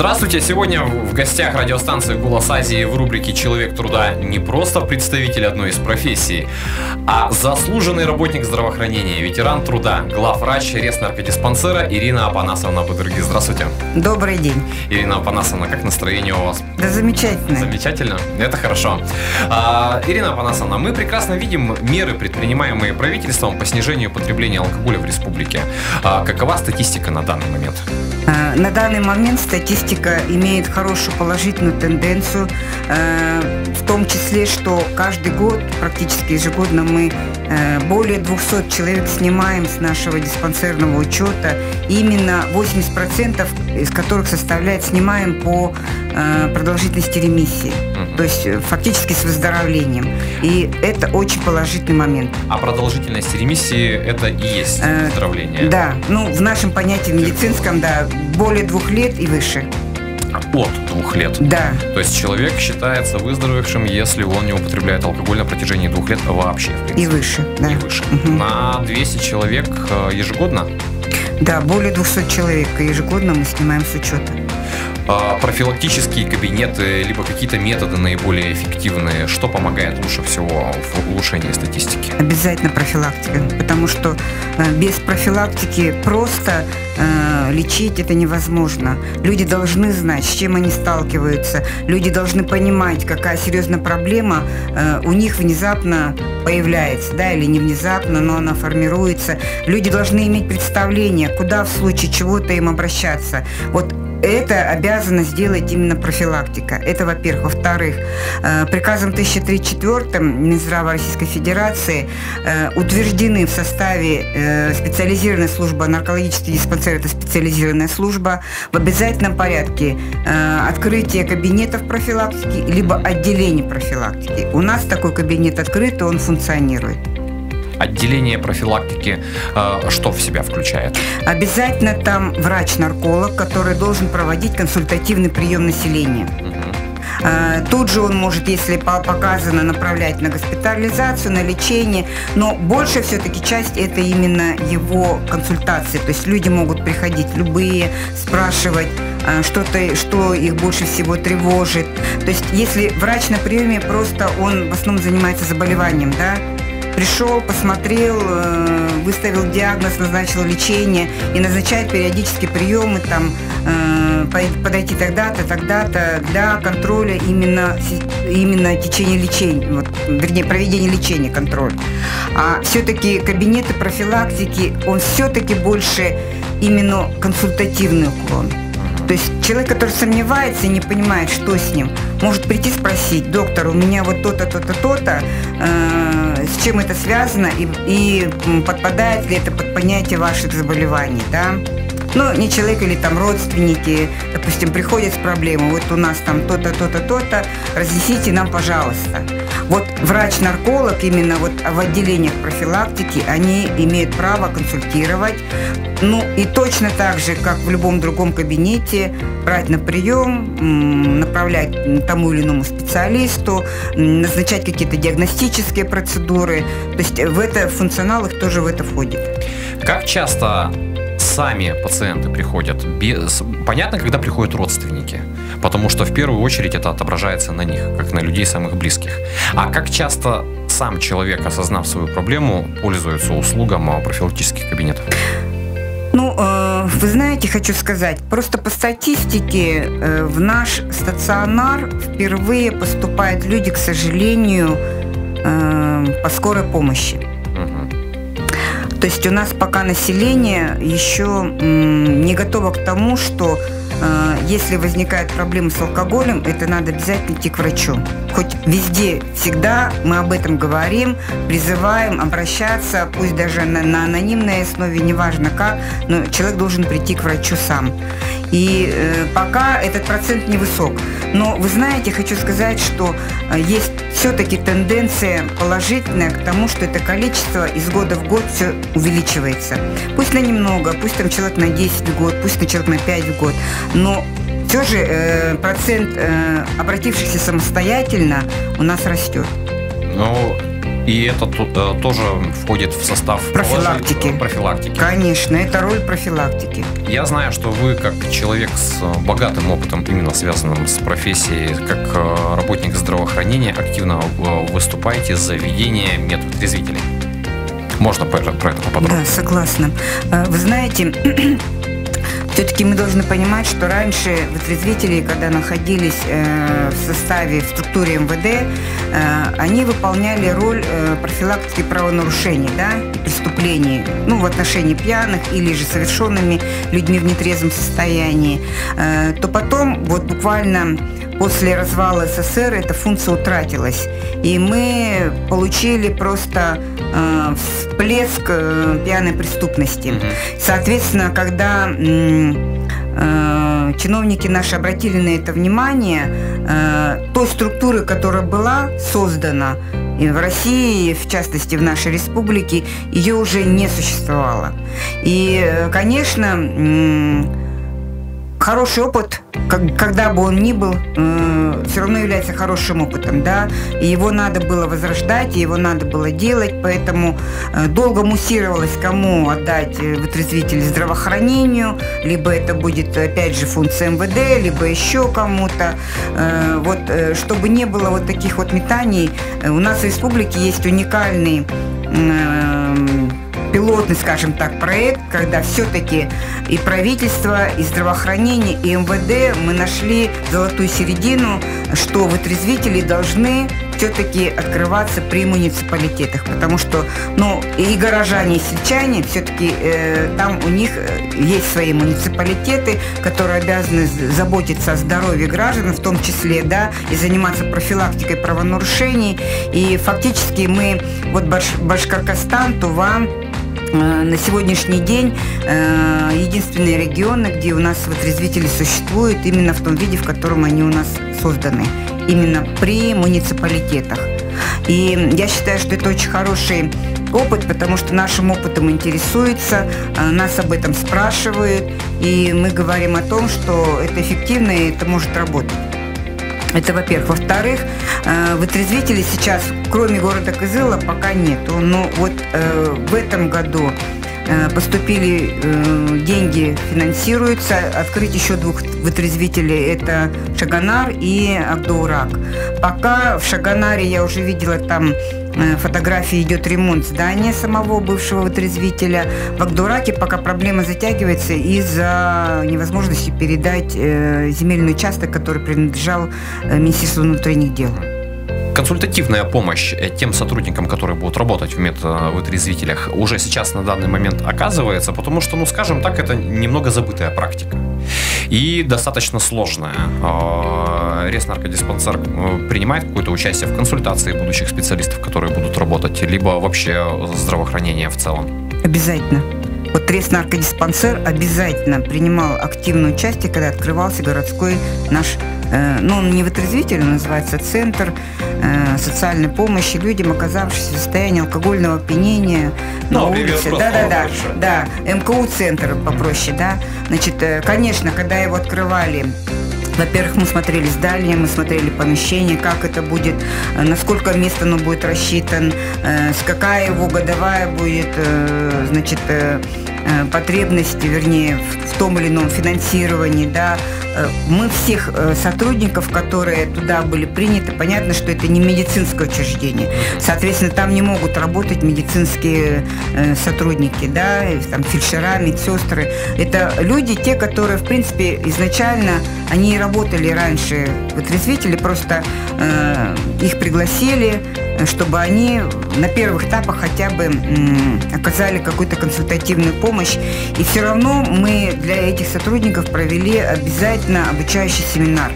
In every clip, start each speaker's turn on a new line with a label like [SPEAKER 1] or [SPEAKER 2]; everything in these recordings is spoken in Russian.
[SPEAKER 1] Здравствуйте! Сегодня в гостях радиостанции «Голос Азии» в рубрике «Человек труда» не просто представитель одной из профессий, а заслуженный работник здравоохранения, ветеран труда, главврач Реснаркодиспансера Ирина Апанасовна Бадырги. Здравствуйте!
[SPEAKER 2] Добрый день!
[SPEAKER 1] Ирина Апанасовна, как настроение у вас?
[SPEAKER 2] Да замечательно.
[SPEAKER 1] Замечательно? Это хорошо. А, Ирина Апанасовна, мы прекрасно видим меры, предпринимаемые правительством по снижению потребления алкоголя в республике. А, какова статистика на данный момент?
[SPEAKER 2] А, на данный момент статистика имеет хорошую положительную тенденцию, э, в том числе, что каждый год, практически ежегодно, мы э, более 200 человек снимаем с нашего диспансерного учета. Именно 80% из которых составляет, снимаем по продолжительности ремиссии. Угу. То есть фактически с выздоровлением. И это очень положительный момент.
[SPEAKER 1] А продолжительность ремиссии это и есть выздоровление?
[SPEAKER 2] Да. Ну, в нашем понятии медицинском, да, более двух лет и выше.
[SPEAKER 1] От двух лет?
[SPEAKER 2] Да.
[SPEAKER 1] То есть человек считается выздоровевшим, если он не употребляет алкоголь на протяжении двух лет вообще, в
[SPEAKER 2] принципе. И выше, да.
[SPEAKER 1] И выше. Угу. На 200 человек э, ежегодно?
[SPEAKER 2] Да, более 200 человек ежегодно мы снимаем с учета.
[SPEAKER 1] А, профилактические кабинеты, либо какие-то методы наиболее эффективные, что помогает лучше всего в улучшении статистики?
[SPEAKER 2] Обязательно профилактика, потому что э, без профилактики просто э, лечить это невозможно. Люди должны знать, с чем они сталкиваются. Люди должны понимать, какая серьезная проблема э, у них внезапно появляется, да, или не внезапно, но она формируется. Люди должны иметь представление, куда в случае чего-то им обращаться. Вот это обязана сделать именно профилактика. Это, во-первых. Во-вторых, э, приказом 1034 Минздрава Российской Федерации э, утверждены в составе э, специализированной службы наркологический диспансер, это специализированная служба, в обязательном порядке открытие кабинетов профилактики, либо отделений профилактики. У нас такой кабинет открыт, и он функционирует
[SPEAKER 1] отделение профилактики э, что в себя включает?
[SPEAKER 2] Обязательно там врач-нарколог, который должен проводить консультативный прием населения. Э, тут же он может, если показано, направлять на госпитализацию, на лечение, но больше все-таки часть это именно его консультации. То есть люди могут приходить любые, спрашивать, э, что-то, что их больше всего тревожит. То есть если врач на приеме просто он в основном занимается заболеванием, да, пришел, посмотрел, э, выставил диагноз, назначил лечение и назначает периодически приемы, там, э, подойти тогда-то, тогда-то для контроля именно, именно течения лечения, вот, вернее, проведения лечения, контроль. А все-таки кабинеты профилактики, он все-таки больше именно консультативный уклон. То есть человек, который сомневается и не понимает, что с ним, может прийти спросить, доктор, у меня вот то-то, то-то, то-то, э, с чем это связано и, и подпадает ли это под понятие ваших заболеваний, да? Ну, не человек или там родственники, допустим, приходят с проблемой, вот у нас там то-то, то-то, то-то, разъясните нам, пожалуйста. Вот врач-нарколог именно вот в отделениях профилактики, они имеют право консультировать, ну и точно так же, как в любом другом кабинете, брать на прием, направлять тому или иному специалисту, назначать какие-то диагностические процедуры. То есть в это функционал их тоже в это входит.
[SPEAKER 1] Как часто сами пациенты приходят. Без... Понятно, когда приходят родственники, потому что в первую очередь это отображается на них, как на людей самых близких. А как часто сам человек, осознав свою проблему, пользуется услугам профилактических кабинетов?
[SPEAKER 2] Ну, э, вы знаете, хочу сказать, просто по статистике э, в наш стационар впервые поступают люди, к сожалению, э, по скорой помощи. То есть у нас пока население еще не готово к тому, что э, если возникают проблемы с алкоголем, это надо обязательно идти к врачу. Хоть везде, всегда мы об этом говорим, призываем обращаться, пусть даже на, на анонимной основе, неважно как, но человек должен прийти к врачу сам. И э, пока этот процент невысок. Но вы знаете, хочу сказать, что э, есть все-таки тенденция положительная к тому, что это количество из года в год все увеличивается. Пусть на немного, пусть там человек на 10 в год, пусть на человек на 5 в год, но все же э, процент э, обратившихся самостоятельно у нас растет.
[SPEAKER 1] Ну, И это э, тоже входит в состав
[SPEAKER 2] профилактики. Профилактики. Конечно, это роль профилактики.
[SPEAKER 1] Я знаю, что вы как человек с богатым опытом, именно связанным с профессией, как работник здравоохранения, активно выступаете за введение метода трезвителей. Можно про, про это поподробнее?
[SPEAKER 2] Да, согласна. Вы знаете, все-таки мы должны понимать, что раньше вытрезвители, когда находились э, в составе, в структуре МВД, э, они выполняли роль э, профилактики правонарушений, да, преступлений, ну, в отношении пьяных или же совершенными людьми в нетрезвом состоянии, то потом, вот буквально после развала СССР эта функция утратилась. И мы получили просто э, всплеск э, пьяной преступности. Соответственно, когда э, чиновники наши обратили на это внимание, э, той структуры, которая была создана, и в России, в частности в нашей республике, ее уже не существовало. И, э, конечно, хороший опыт как, когда бы он ни был, э, все равно является хорошим опытом, да, и его надо было возрождать, и его надо было делать, поэтому э, долго муссировалось, кому отдать э, вытрезвитель здравоохранению, либо это будет, опять же, функция МВД, либо еще кому-то, э, вот, э, чтобы не было вот таких вот метаний, э, у нас в республике есть уникальный э, пилотный, скажем так, проект, когда все-таки и правительство, и здравоохранение, и МВД мы нашли золотую середину, что вытрезвители должны все-таки открываться при муниципалитетах, потому что, ну, и горожане, и сельчане, все-таки э, там у них э, есть свои муниципалитеты, которые обязаны заботиться о здоровье граждан, в том числе, да, и заниматься профилактикой правонарушений. И фактически мы, вот Баш, Башкоркостан, Тува, Э, на сегодняшний день э, единственные регионы, где у нас вытрезвители существуют именно в том виде, в котором они у нас созданы, именно при муниципалитетах. И я считаю, что это очень хороший опыт, потому что нашим опытом интересуются, э, нас об этом спрашивают, и мы говорим о том, что это эффективно и это может работать. Это во-первых. Во-вторых, э, вытрезвителей сейчас, кроме города Кызыла, пока нету. Но вот э, в этом году э, поступили деньги, финансируются. Открыть еще двух вытрезвителей – это Шаганар и Абдоурак. Пока в Шаганаре я уже видела там Э, фотографии идет ремонт здания самого бывшего вытрезвителя. В Агдураке пока проблема затягивается из-за невозможности передать э, земельный участок, который принадлежал э, Министерству внутренних дел
[SPEAKER 1] консультативная помощь тем сотрудникам, которые будут работать в медвытрезвителях, уже сейчас на данный момент оказывается, потому что, ну, скажем так, это немного забытая практика и достаточно сложная. А, Реснаркодиспансер э, принимает какое-то участие в консультации будущих специалистов, которые будут работать, либо вообще здравоохранение в целом?
[SPEAKER 2] Обязательно. Вот Реснаркодиспансер обязательно принимал активное участие, когда открывался городской наш ну, он не вытрезвитель, он называется Центр э, социальной помощи людям, оказавшимся в состоянии алкогольного опьянения на ну, улице. Да, да, да, да. МКУ центр попроще, да. Значит, э, конечно, когда его открывали во-первых, мы смотрели здание, мы смотрели помещение, как это будет, насколько место оно будет рассчитан, с какая его годовая будет, значит, потребности, вернее, в том или ином финансировании, да, Э, мы всех э, сотрудников, которые туда были приняты, понятно, что это не медицинское учреждение. Соответственно, там не могут работать медицинские э, сотрудники, да, там фельдшера, медсестры. Это люди, те, которые, в принципе, изначально, они работали раньше в отрезвителе, просто э, их пригласили, чтобы они на первых этапах хотя бы оказали какую-то консультативную помощь. И все равно мы для этих сотрудников провели обязательно обучающий семинар.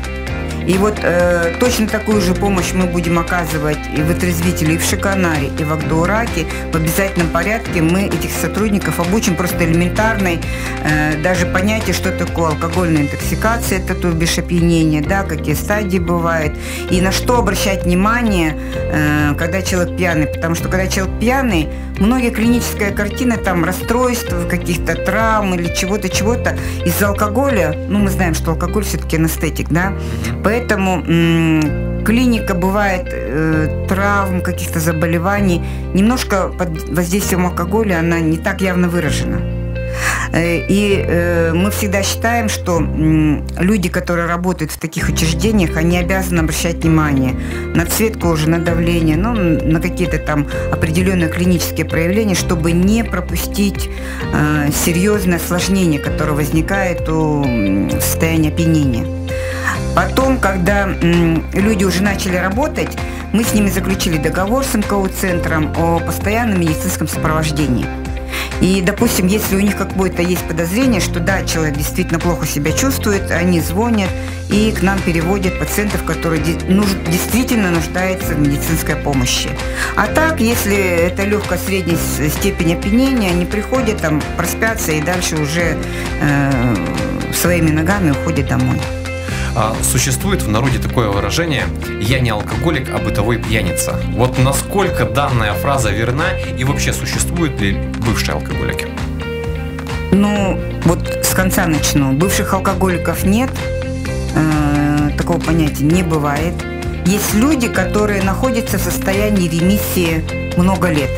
[SPEAKER 2] И вот э, точно такую же помощь мы будем оказывать и в отрезвителе, и в Шиканаре, и в Агдаураке. В обязательном порядке мы этих сотрудников обучим просто элементарной, э, даже понятие, что такое алкогольная интоксикация, это то бишь опьянение, да, какие стадии бывают, и на что обращать внимание, э, когда человек пьяный. Потому что когда человек пьяный, многие клиническая картина, там, расстройств, каких-то травм или чего-то, чего-то из-за алкоголя, ну, мы знаем, что алкоголь все-таки анестетик, да, Поэтому клиника бывает э, травм, каких-то заболеваний. Немножко под воздействием алкоголя она не так явно выражена. Э, и э, мы всегда считаем, что люди, которые работают в таких учреждениях, они обязаны обращать внимание на цвет кожи, на давление, ну, на какие-то там определенные клинические проявления, чтобы не пропустить э, серьезное осложнение, которое возникает у состояния опьянения. Потом, когда люди уже начали работать, мы с ними заключили договор с МКУ-центром о постоянном медицинском сопровождении. И, допустим, если у них какое-то есть подозрение, что да, человек действительно плохо себя чувствует, они звонят и к нам переводят пациентов, которые действительно нуждаются в медицинской помощи. А так, если это легкая средняя степень опьянения, они приходят, там, проспятся и дальше уже э, своими ногами уходят домой.
[SPEAKER 1] А, существует в народе такое выражение «я не алкоголик, а бытовой пьяница». Вот насколько данная фраза верна и вообще существуют ли бывшие алкоголики?
[SPEAKER 2] Ну, вот с конца начну. Бывших алкоголиков нет, э, такого понятия не бывает. Есть люди, которые находятся в состоянии ремиссии много лет.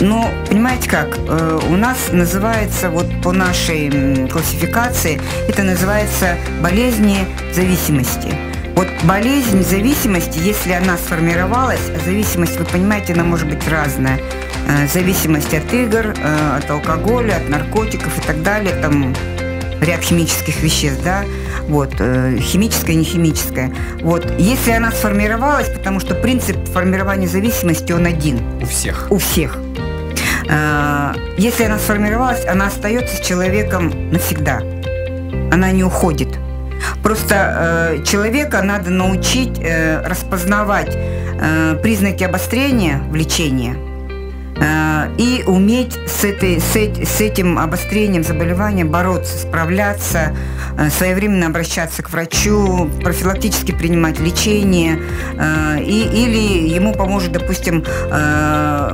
[SPEAKER 2] Но понимаете как, э, у нас называется, вот по нашей классификации, это называется болезни зависимости. Вот болезнь зависимости, если она сформировалась, зависимость, вы понимаете, она может быть разная. Э, зависимость от игр, э, от алкоголя, от наркотиков и так далее, там ряд химических веществ, да, вот, э, химическое, не химическое. Вот, если она сформировалась, потому что принцип формирования зависимости, он один.
[SPEAKER 1] У всех.
[SPEAKER 2] У всех. Э, если она сформировалась, она остается с человеком навсегда. Она не уходит. Просто э, человека надо научить э, распознавать э, признаки обострения влечения – и уметь с, этой, с, с этим обострением заболевания бороться, справляться, э, своевременно обращаться к врачу, профилактически принимать лечение, э, и, или ему поможет, допустим,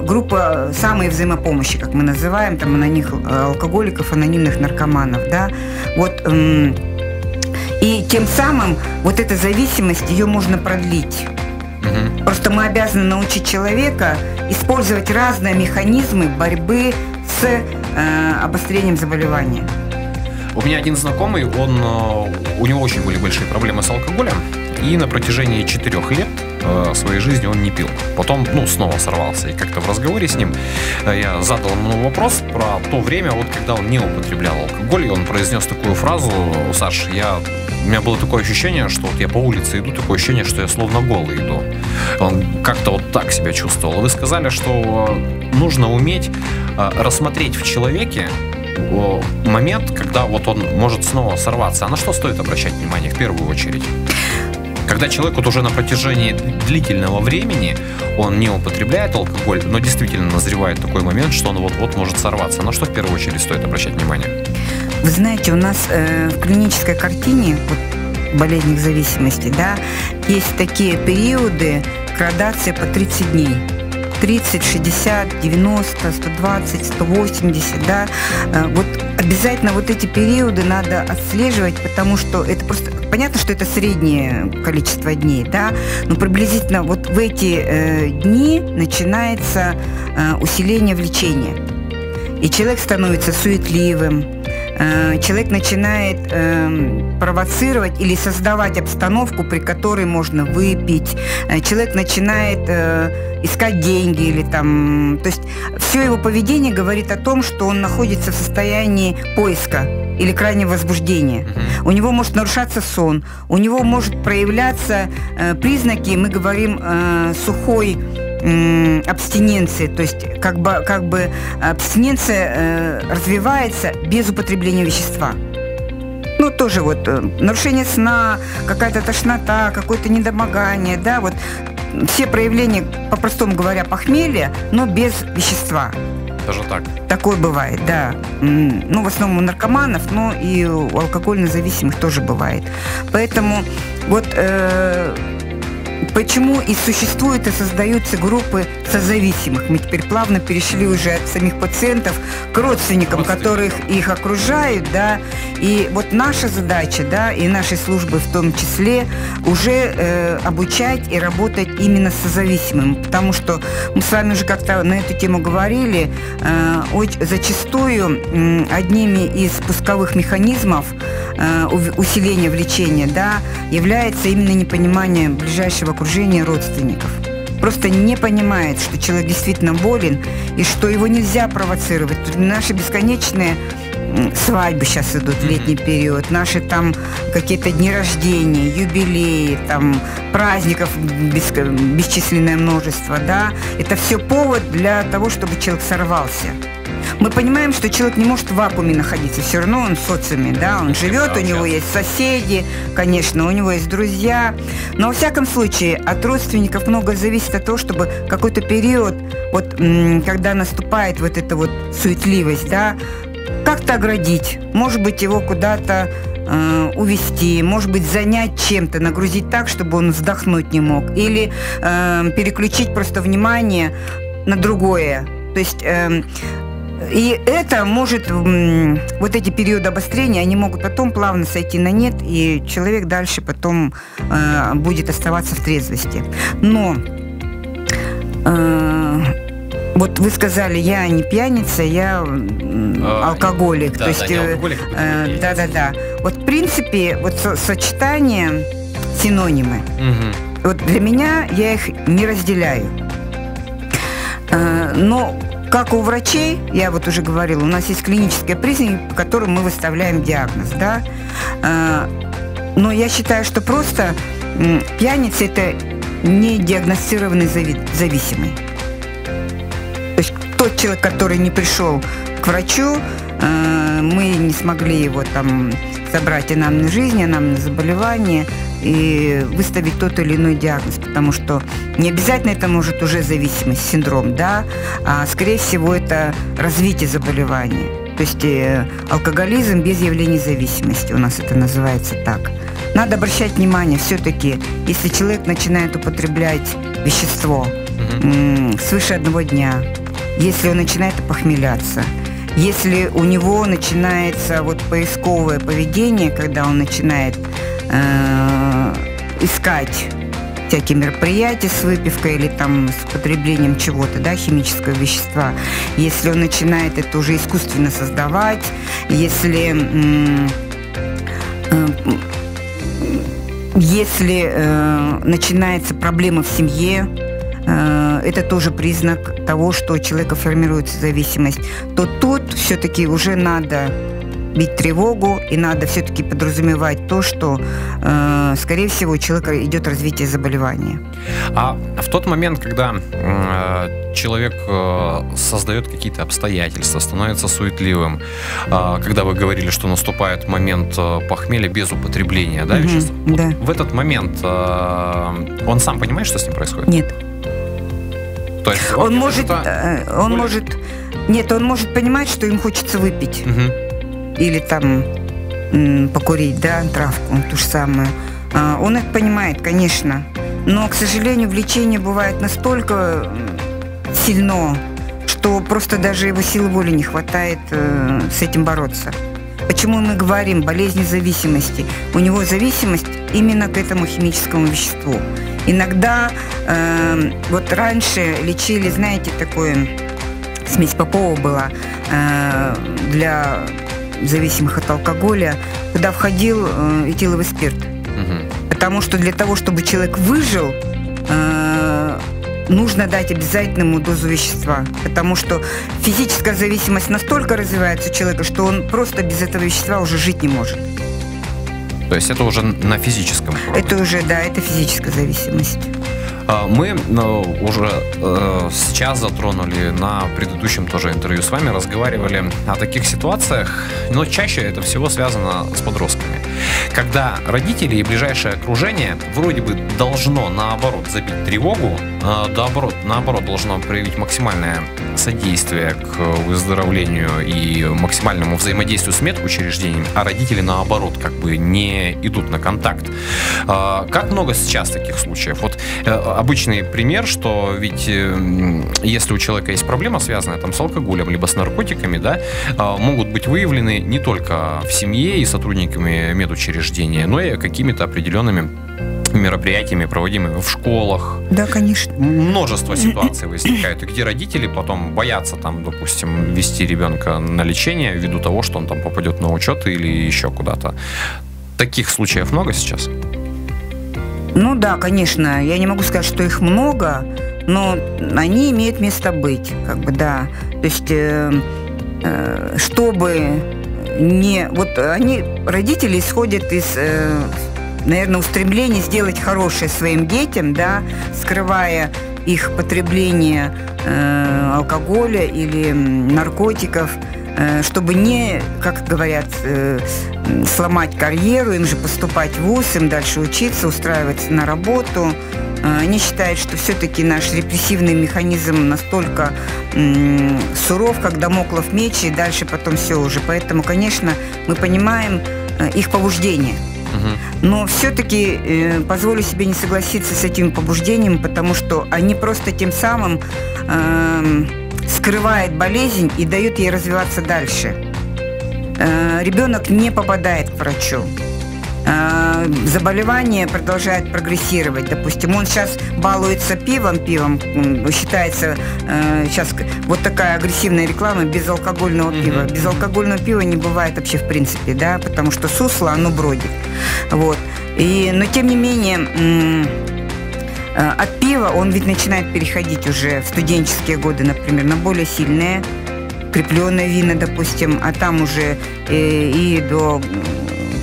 [SPEAKER 2] группа самой взаимопомощи, как мы называем, там анонимных алкоголиков, анонимных наркоманов, да, вот, и тем самым вот эта зависимость, ее можно продлить. Угу. Просто мы обязаны научить человека использовать разные механизмы борьбы с э, обострением заболевания.
[SPEAKER 1] У меня один знакомый, он, э, у него очень были большие проблемы с алкоголем, и на протяжении четырех лет э, своей жизни он не пил. Потом, ну, снова сорвался. И как-то в разговоре с ним э, я задал ему вопрос про то время, вот когда он не употреблял алкоголь, и он произнес такую фразу, Саш, я у меня было такое ощущение, что вот я по улице иду, такое ощущение, что я словно голый иду. Он как-то вот так себя чувствовал. Вы сказали, что нужно уметь э, рассмотреть в человеке момент, когда вот он может снова сорваться. А на что стоит обращать внимание в первую очередь? Когда человек вот уже на протяжении длительного времени он не употребляет алкоголь, но действительно назревает такой момент, что он вот-вот может сорваться. На что в первую очередь стоит обращать внимание?
[SPEAKER 2] Вы знаете, у нас э, в клинической картине вот, болезненных зависимости, да, есть такие периоды градации по 30 дней. 30, 60, 90, 120, 180, да. Э, вот обязательно вот эти периоды надо отслеживать, потому что это просто понятно, что это среднее количество дней, да, но приблизительно вот в эти э, дни начинается э, усиление влечения. И человек становится суетливым, Э, человек начинает э, провоцировать или создавать обстановку, при которой можно выпить. Э, человек начинает э, искать деньги или там... То есть все его поведение говорит о том, что он находится в состоянии поиска или крайнего возбуждения. У него может нарушаться сон, у него может проявляться э, признаки, мы говорим, э, сухой абстиненции, то есть как бы, как бы абстиненция э, развивается без употребления вещества. Ну, тоже вот э, нарушение сна, какая-то тошнота, какое-то недомогание, да, вот все проявления, по-простому говоря, похмелья, но без вещества.
[SPEAKER 1] Даже так?
[SPEAKER 2] Такое бывает, да. Ну, в основном у наркоманов, но и у алкогольно зависимых тоже бывает. Поэтому вот э, почему и существуют и создаются группы созависимых. Мы теперь плавно перешли уже от самих пациентов к родственникам, которых их окружают, да, и вот наша задача, да, и нашей службы в том числе, уже э, обучать и работать именно с созависимым, потому что мы с вами уже как-то на эту тему говорили, э, зачастую э, одними из пусковых механизмов э, усиления влечения, да, является именно непонимание ближайшего окружения родственников просто не понимает, что человек действительно болен и что его нельзя провоцировать. Наши бесконечные свадьбы сейчас идут в летний период, наши там какие-то дни рождения, юбилеи, там праздников бес, бесчисленное множество, да, это все повод для того, чтобы человек сорвался. Мы понимаем, что человек не может в вакууме находиться, все равно он в социуме, да, он живет, у него есть соседи, конечно, у него есть друзья, но во всяком случае от родственников много зависит от того, чтобы какой-то период, вот когда наступает вот эта вот суетливость, да, как-то оградить, может быть, его куда-то э, увести, может быть, занять чем-то, нагрузить так, чтобы он вздохнуть не мог, или э, переключить просто внимание на другое. То есть э, и это может, вот эти периоды обострения, они могут потом плавно сойти на нет, и человек дальше потом э, будет оставаться в трезвости. Но э, вот вы сказали, я не пьяница, я а, алкоголик. Да, То есть, да, алкоголик, э, да, да, да. Вот в принципе, вот со сочетание синонимы. Угу. Вот для меня я их не разделяю. Э, но как у врачей, я вот уже говорила, у нас есть клинические признаки, по которым мы выставляем диагноз, да. Э, но я считаю, что просто пьяница – это не диагностированный зависимый тот человек, который не пришел к врачу, э, мы не смогли его там собрать и нам на жизнь, и выставить тот или иной диагноз, потому что не обязательно это может уже зависимость, синдром, да, а скорее всего это развитие заболевания. То есть э, алкоголизм без явления зависимости, у нас это называется так. Надо обращать внимание все-таки, если человек начинает употреблять вещество угу. свыше одного дня, если он начинает похмеляться, если у него начинается вот поисковое поведение, когда он начинает э, искать всякие мероприятия с выпивкой или там с потреблением чего-то, да, химического вещества, если он начинает это уже искусственно создавать, если э, если э, начинается проблема в семье, Э, это тоже признак того, что у человека формируется зависимость, то тут все-таки уже надо бить тревогу, и надо все-таки подразумевать то, что, э, скорее всего, у человека идет развитие заболевания.
[SPEAKER 1] А в тот момент, когда э, человек э, создает какие-то обстоятельства, становится суетливым, э, когда вы говорили, что наступает момент э, похмелья без употребления, да, угу, веществ,
[SPEAKER 2] да.
[SPEAKER 1] Вот в этот момент э, он сам понимает, что с ним происходит?
[SPEAKER 2] Нет. То есть он, может, э, он может, нет, он может понимать, что им хочется выпить угу. Или там покурить, да, травку, ту же самую. А, он это понимает, конечно, но, к сожалению, влечение бывает настолько сильно, что просто даже его силы воли не хватает э, с этим бороться. Почему мы говорим болезни зависимости? У него зависимость именно к этому химическому веществу. Иногда э, вот раньше лечили, знаете, такое смесь Попова была э, для зависимых от алкоголя, куда входил э, этиловый спирт. Угу. Потому что для того, чтобы человек выжил, э, нужно дать обязательному дозу вещества. Потому что физическая зависимость настолько развивается у человека, что он просто без этого вещества уже жить не может.
[SPEAKER 1] То есть это уже на физическом
[SPEAKER 2] уровне? Это уже, да, это физическая зависимость.
[SPEAKER 1] А, мы ну, уже э, сейчас затронули на предыдущем тоже интервью с вами, разговаривали о таких ситуациях, но чаще это всего связано с подростками. Когда родители и ближайшее окружение вроде бы должно наоборот забить тревогу, а, наоборот, наоборот должно проявить максимальное содействие к выздоровлению и максимальному взаимодействию с медучреждением, а родители наоборот как бы не идут на контакт. А, как много сейчас таких случаев? Вот э, обычный пример, что ведь э, если у человека есть проблема, связанная там с алкоголем, либо с наркотиками, да, а, могут быть выявлены не только в семье и сотрудниками медучреждения, но и какими-то определенными мероприятиями, проводимыми в школах.
[SPEAKER 2] Да, конечно.
[SPEAKER 1] Множество ситуаций возникает, где родители потом боятся, там, допустим, вести ребенка на лечение ввиду того, что он там попадет на учет или еще куда-то. Таких случаев много сейчас?
[SPEAKER 2] Ну да, конечно. Я не могу сказать, что их много, но они имеют место быть, как бы, да. То есть, э, э, чтобы не... Вот они, родители исходят из... Э, наверное, устремление сделать хорошее своим детям, да, скрывая их потребление э, алкоголя или наркотиков, чтобы не, как говорят, э, сломать карьеру, им же поступать в ВУЗ, им дальше учиться, устраиваться на работу. Э, они считают, что все-таки наш репрессивный механизм настолько суров, как домоклов меч, и дальше потом все уже. Поэтому, конечно, мы понимаем э, их побуждение – но все-таки э, позволю себе не согласиться с этим побуждением, потому что они просто тем самым э, скрывают болезнь и дают ей развиваться дальше. Э, ребенок не попадает к врачу. Э, заболевание продолжает прогрессировать. Допустим, он сейчас балуется пивом, пивом считается э, сейчас вот такая агрессивная реклама безалкогольного mm-hmm. пива. Безалкогольного пива не бывает вообще в принципе, да, потому что сусло, оно бродит. Вот. И, но тем не менее, э, от пива он ведь начинает переходить уже в студенческие годы, например, на более сильные крепленные вина, допустим, а там уже и до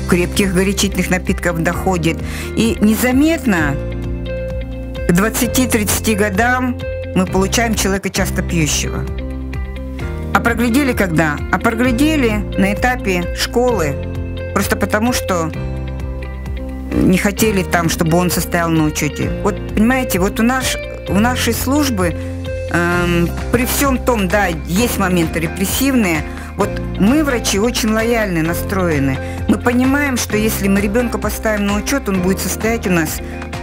[SPEAKER 2] крепких горячительных напитков доходит. И незаметно к 20-30 годам мы получаем человека часто пьющего. А проглядели когда? А проглядели на этапе школы. Просто потому, что не хотели там, чтобы он состоял на учете. Вот, понимаете, вот у, наш, у нашей службы эм, при всем том, да, есть моменты репрессивные, вот мы, врачи, очень лояльны настроены. Мы понимаем, что если мы ребенка поставим на учет, он будет состоять у нас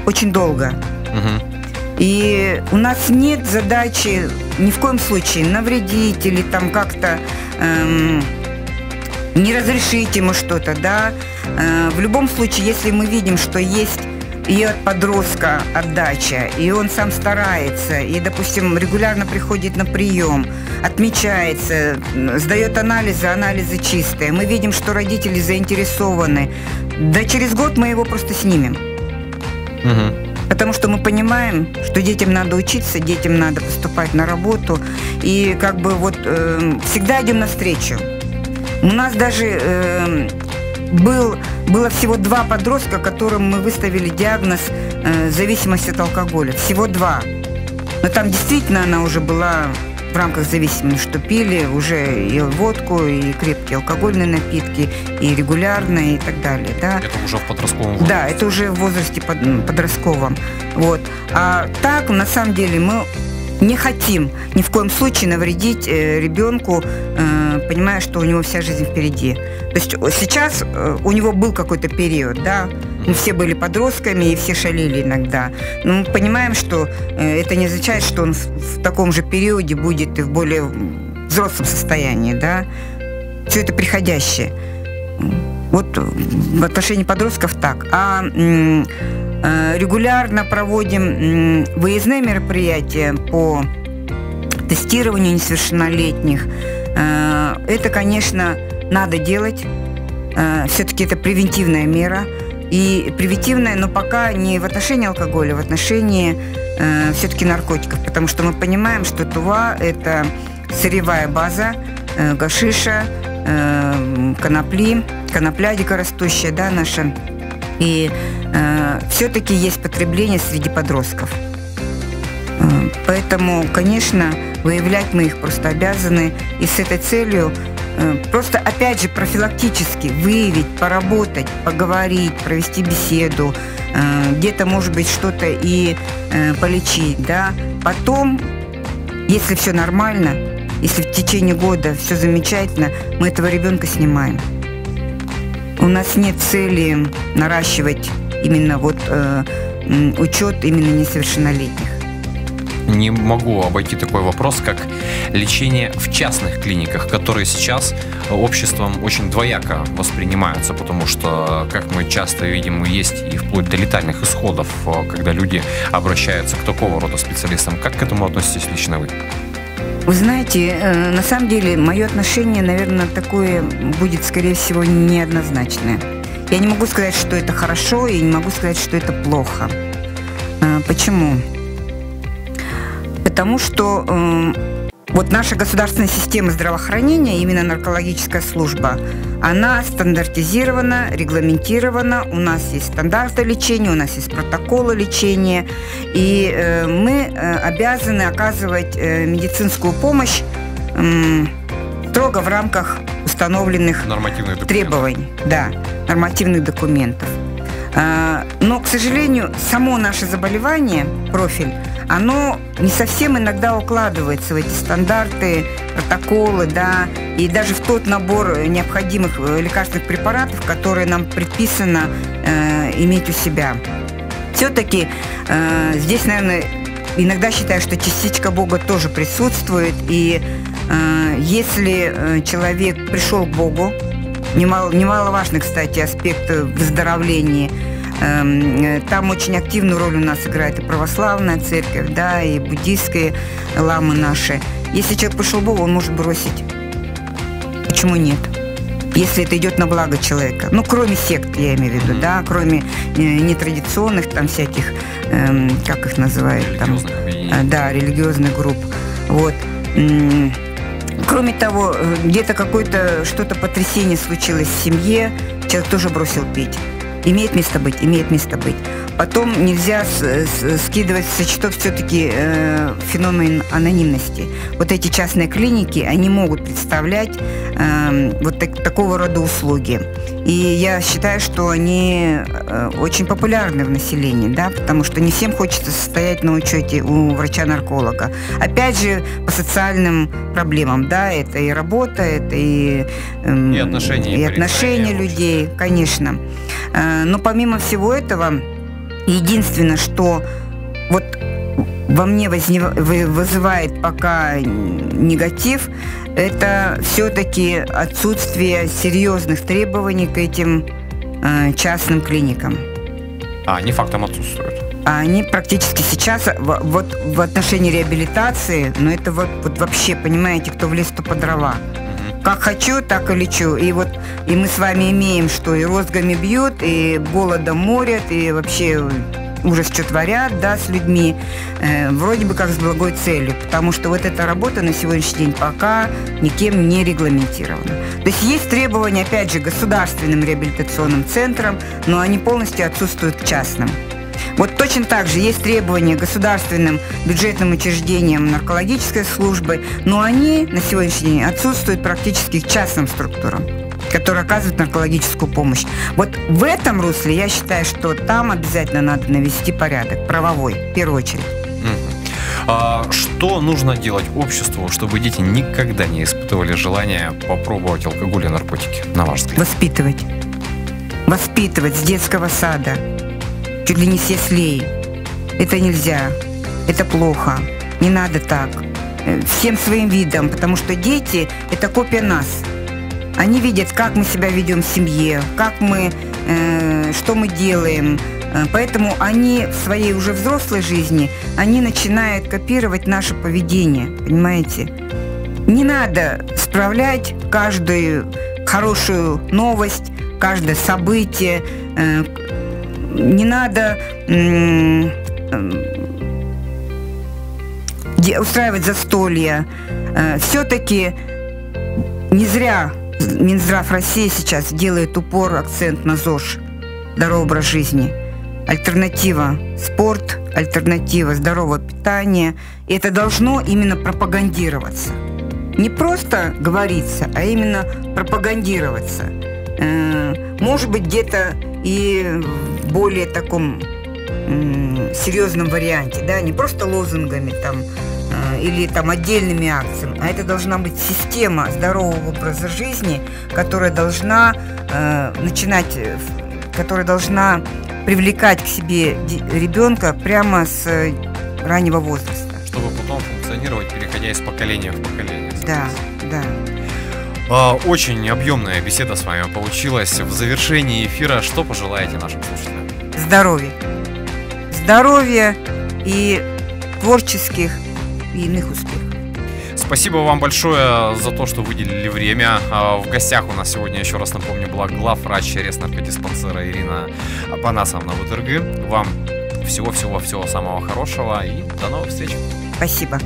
[SPEAKER 2] очень долго. Угу. И у нас нет задачи ни в коем случае навредить или там как-то эм, не разрешить ему что-то, да. Э, в любом случае, если мы видим, что есть и от подростка отдача, и он сам старается, и, допустим, регулярно приходит на прием, отмечается, сдает анализы, анализы чистые. Мы видим, что родители заинтересованы. Да через год мы его просто снимем. Угу. Потому что мы понимаем, что детям надо учиться, детям надо поступать на работу. И как бы вот э, всегда идем навстречу. У нас даже э, был, было всего два подростка, которым мы выставили диагноз э, зависимость от алкоголя. Всего два. Но там действительно она уже была в рамках зависимости, что пили уже и водку, и крепкие алкогольные напитки, и регулярные, и так далее. Да?
[SPEAKER 1] Это уже в подростковом возрасте?
[SPEAKER 2] Да, это уже в возрасте под, подростковом. Вот. А так, на самом деле, мы не хотим ни в коем случае навредить э, ребенку, э, понимая, что у него вся жизнь впереди. То есть сейчас э, у него был какой-то период, да, мы все были подростками и все шалили иногда. Но мы понимаем, что э, это не означает, что он в, в таком же периоде будет и в более взрослом состоянии, да. Все это приходящее. Вот в отношении подростков так. А Э, регулярно проводим выездные мероприятия по тестированию несовершеннолетних. Э, это, конечно, надо делать. Э, Все-таки это превентивная мера. И превентивная, но пока не в отношении алкоголя, в отношении все-таки наркотиков. Потому что мы понимаем, что ТУА – это сырьевая база гашиша, конопли, конопля дикорастущая, да, наша и э, все-таки есть потребление среди подростков. Поэтому, конечно, выявлять мы их просто обязаны. И с этой целью э, просто, опять же, профилактически выявить, поработать, поговорить, провести беседу, э, где-то, может быть, что-то и полечить, да. Потом, если все нормально, если в течение года все замечательно, мы этого ребенка снимаем. У нас нет цели наращивать именно вот э, учет именно несовершеннолетних.
[SPEAKER 1] Не могу обойти такой вопрос, как лечение в частных клиниках, которые сейчас обществом очень двояко воспринимаются, потому что, как мы часто видим, есть и вплоть до летальных исходов, э, когда люди обращаются к такого рода специалистам. Как к этому относитесь лично вы?
[SPEAKER 2] Вы знаете, э, на самом деле, мое отношение, наверное, такое будет, скорее всего, неоднозначное. Я не могу сказать, что это хорошо, и не могу сказать, что это плохо. Э, почему? Потому что э, вот наша государственная система здравоохранения, именно наркологическая служба, она стандартизирована, регламентирована, у нас есть стандарты лечения, у нас есть протоколы лечения, и э, мы э, обязаны оказывать э, медицинскую помощь э, строго в рамках установленных требований, да, нормативных документов. Э, но, к сожалению, само наше заболевание, профиль, оно не совсем иногда укладывается в эти стандарты, протоколы, да, и даже в тот набор необходимых э, лекарственных препаратов, которые нам предписано э, иметь у себя. Все-таки э, здесь, наверное, иногда считаю, что частичка Бога тоже присутствует, и э, если э, человек пришел к Богу, немало, немаловажный, кстати, аспект в выздоровлении – э, там очень активную роль у нас играет и православная церковь, да, и буддийские ламы наши. Если человек пришел Богу, он может бросить. Почему нет? Если это идет на благо человека. Ну, кроме сект, я имею в виду, mm-hmm. да, кроме э, нетрадиционных там всяких, э, как их называют, там, э, да, религиозных групп. Вот. Кроме того, э, где-то какое-то что-то потрясение случилось в семье, человек тоже бросил пить. Имеет место быть, имеет место быть. Потом нельзя с, с, скидывать со счетов все-таки э, феномен анонимности. Вот эти частные клиники, они могут представлять э, вот так, такого рода услуги. И я считаю, что они э, очень популярны в населении, да, потому что не всем хочется состоять на учете у врача-нарколога. Опять же, по социальным проблемам, да, это и работа, это и,
[SPEAKER 1] э, и отношения,
[SPEAKER 2] и отношения людей, конечно. Э, но помимо всего этого, единственное, что вот во мне вызывает пока негатив, это все-таки отсутствие серьезных требований к этим э, частным клиникам.
[SPEAKER 1] А они фактом отсутствуют?
[SPEAKER 2] А они практически сейчас, вот в отношении реабилитации, ну это вот, вот вообще, понимаете, кто в лес, то по дрова как хочу, так и лечу. И вот и мы с вами имеем, что и розгами бьют, и голодом морят, и вообще ужас что творят, да, с людьми, э, вроде бы как с благой целью, потому что вот эта работа на сегодняшний день пока никем не регламентирована. То есть есть требования, опять же, государственным реабилитационным центрам, но они полностью отсутствуют к частным. Вот точно так же есть требования государственным бюджетным учреждениям наркологической службы, но они на сегодняшний день отсутствуют практически к частным структурам которые оказывают наркологическую помощь. Вот в этом русле я считаю, что там обязательно надо навести порядок, правовой, в первую очередь.
[SPEAKER 1] А что нужно делать обществу, чтобы дети никогда не испытывали желание попробовать алкоголь и наркотики, на ваш взгляд?
[SPEAKER 2] Воспитывать. Воспитывать с детского сада чуть ли не с яслей. Это нельзя, это плохо, не надо так. Э, всем своим видом, потому что дети – это копия нас. Они видят, как мы себя ведем в семье, как мы, э, что мы делаем. Э, поэтому они в своей уже взрослой жизни, они начинают копировать наше поведение, понимаете? Не надо справлять каждую хорошую новость, каждое событие, э, не надо устраивать застолья. Э, Все-таки не зря Минздрав России сейчас делает упор, акцент на ЗОЖ, здоровый образ жизни. Альтернатива – спорт, альтернатива – питание питания. И это должно именно пропагандироваться. Не просто говориться, а именно пропагандироваться. Э, может быть, где-то и более таком серьезном варианте, да, не просто лозунгами там э, или там отдельными акциями, а это должна быть система здорового образа жизни, которая должна э, начинать, которая должна привлекать к себе ребенка прямо с раннего возраста.
[SPEAKER 1] Чтобы потом функционировать, переходя из поколения в поколение.
[SPEAKER 2] Да, да.
[SPEAKER 1] А, очень объемная беседа с вами получилась. В завершении эфира что пожелаете нашим слушателям?
[SPEAKER 2] Здоровья. Здоровья и творческих и иных успехов.
[SPEAKER 1] Спасибо вам большое за то, что выделили время. А, в гостях у нас сегодня, еще раз напомню, была главврач наркодиспансера Ирина Панасовна ВДРГ. Вам всего-всего-всего самого хорошего и до новых встреч.
[SPEAKER 2] Спасибо.